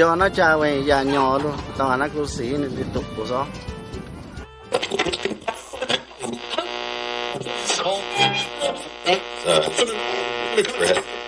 do nó cha về già nhỏ luôn tao nó cứ xí này đi tục của gió Uh,